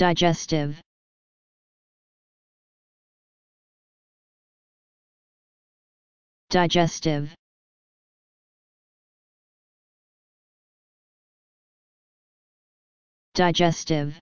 digestive. Digestive. Digestive.